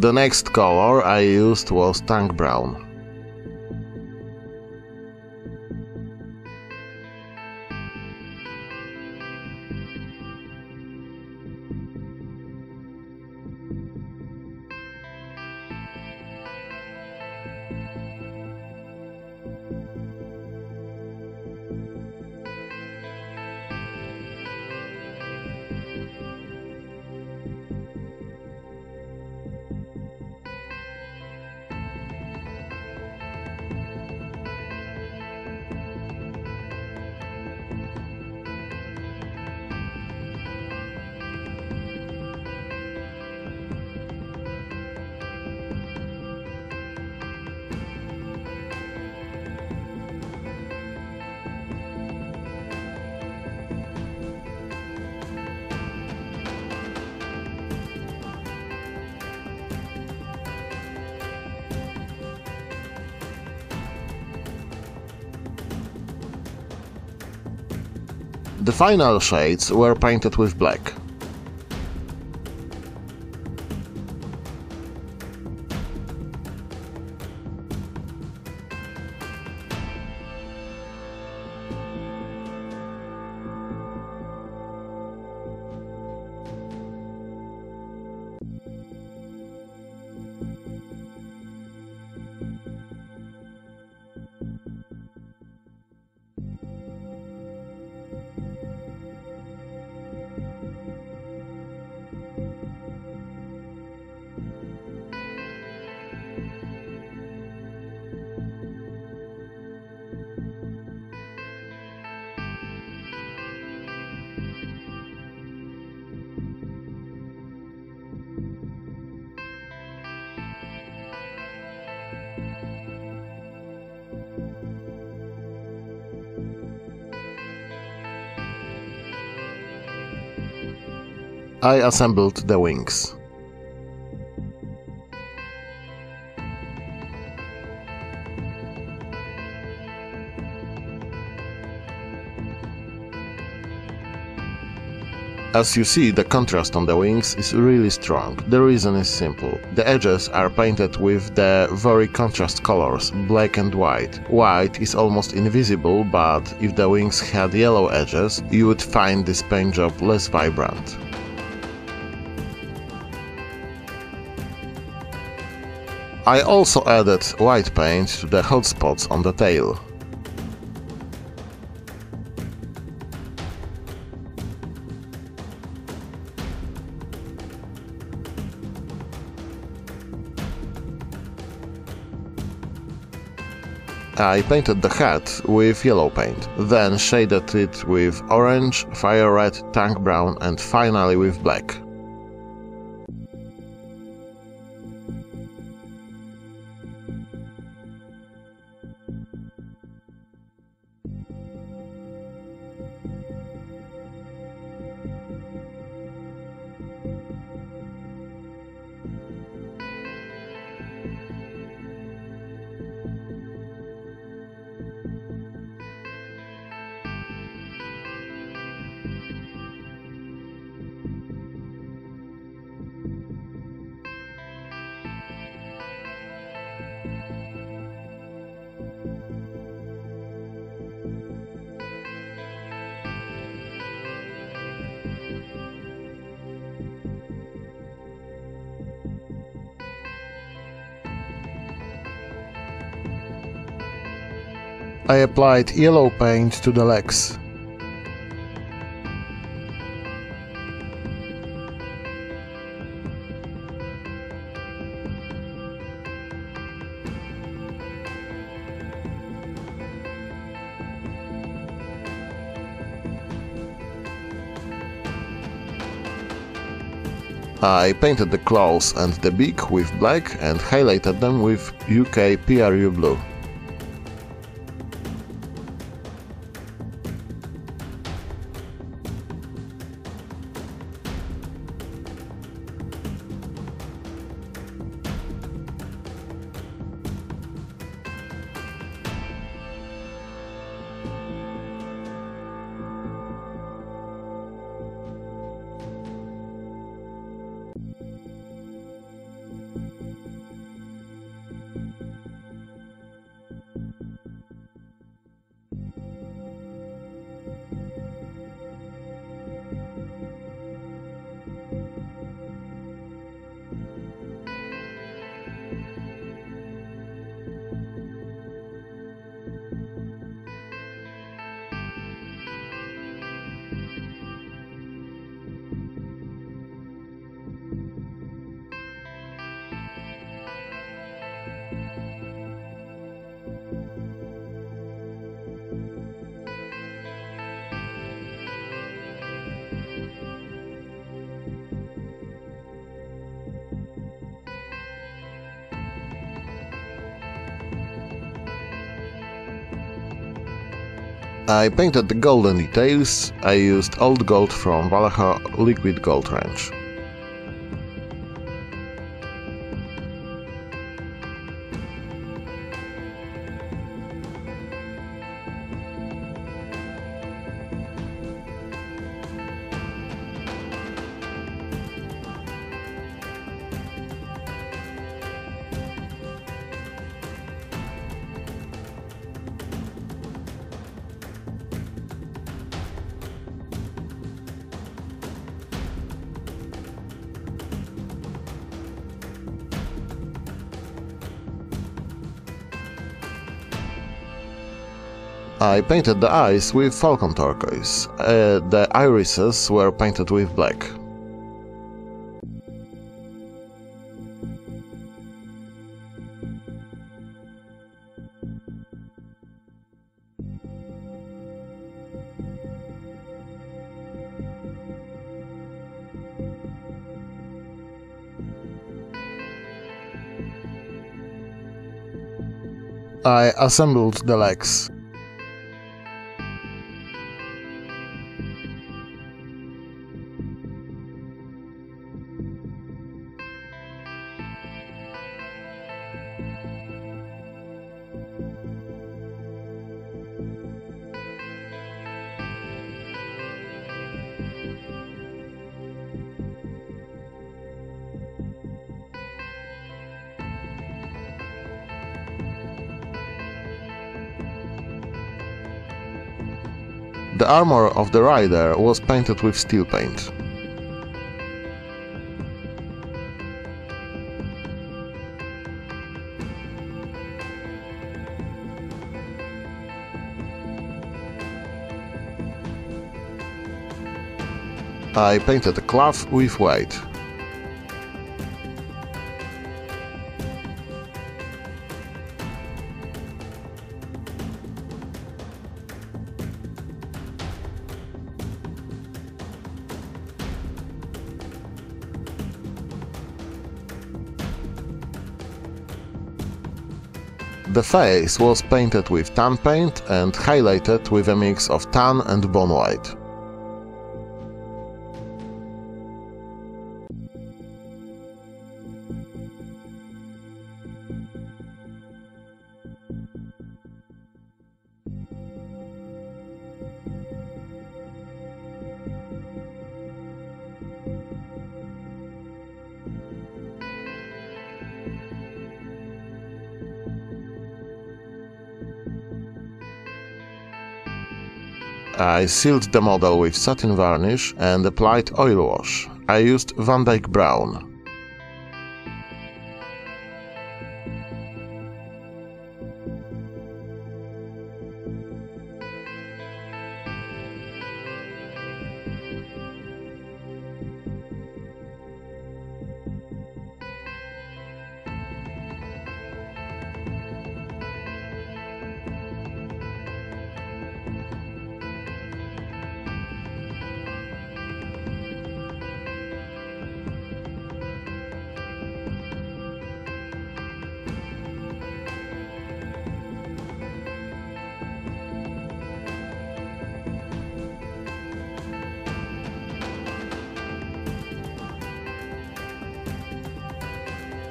The next color I used was tank brown. The final shades were painted with black. I assembled the wings. As you see, the contrast on the wings is really strong. The reason is simple. The edges are painted with the very contrast colors, black and white. White is almost invisible, but if the wings had yellow edges, you would find this paint job less vibrant. I also added white paint to the hot spots on the tail. I painted the hat with yellow paint, then shaded it with orange, fire red, tank brown and finally with black. I applied yellow paint to the legs. I painted the claws and the beak with black and highlighted them with UK PRU blue. I painted the golden details, I used old gold from Vallejo liquid gold range. I painted the eyes with falcon turquoise. Uh, the irises were painted with black. I assembled the legs. The armor of the rider was painted with steel paint. I painted the cloth with white. The face was painted with tan paint and highlighted with a mix of tan and bone white. I sealed the model with satin varnish and applied oil wash. I used Van Dyke Brown.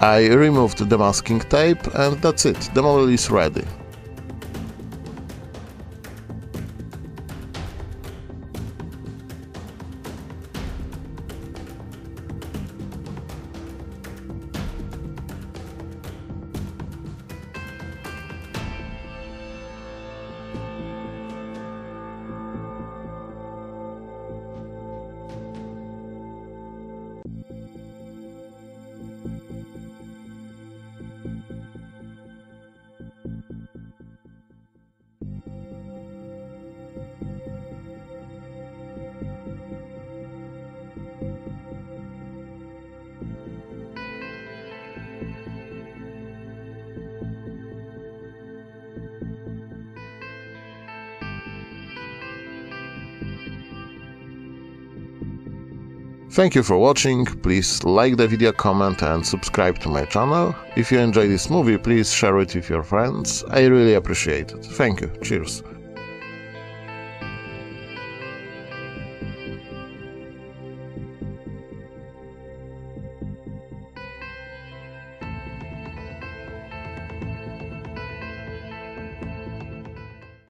I removed the masking tape and that's it, the model is ready. Thank you for watching, please like the video, comment and subscribe to my channel. If you enjoy this movie, please share it with your friends, I really appreciate it. Thank you, cheers.